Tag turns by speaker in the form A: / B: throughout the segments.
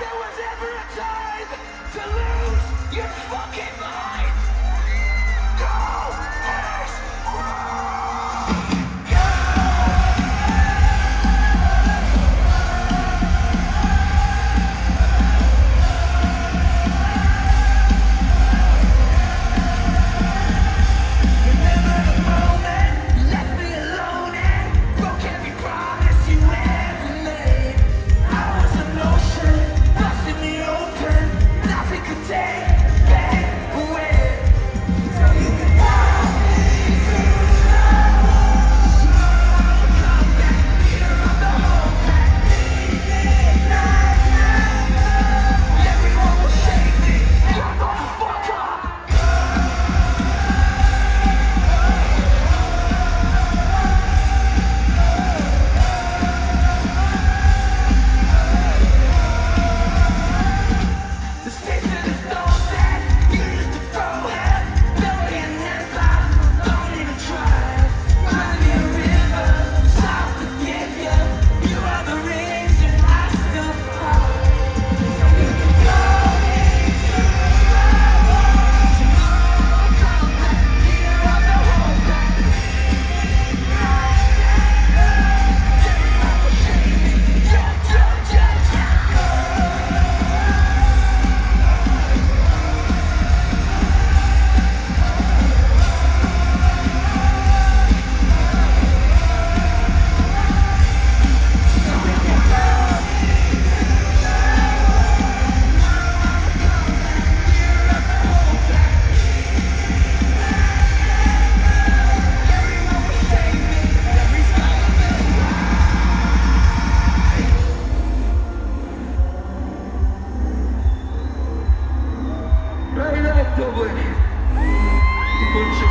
A: there was ever a time to lose your fucking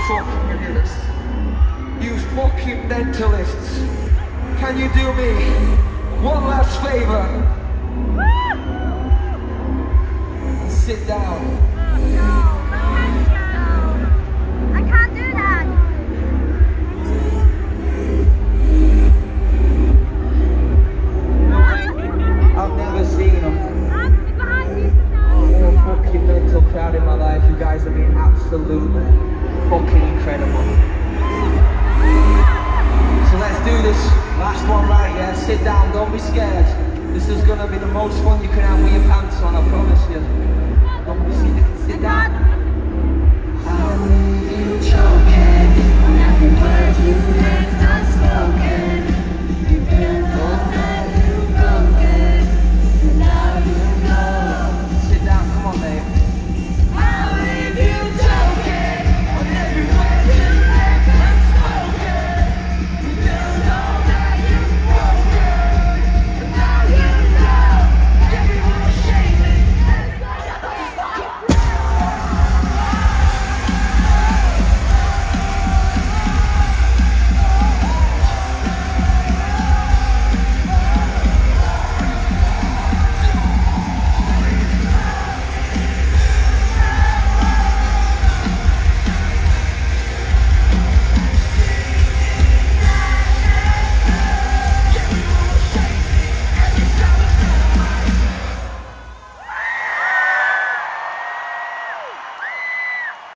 A: fucking. You fucking mentalists. Can you do me one last favor? Sit down.
B: I can't do that.
A: I've never seen a more fucking mental crowd in my life. You guys absolutely fucking incredible. So let's do this last one right, here. Sit down, don't be scared. This is gonna be the most fun you can have with your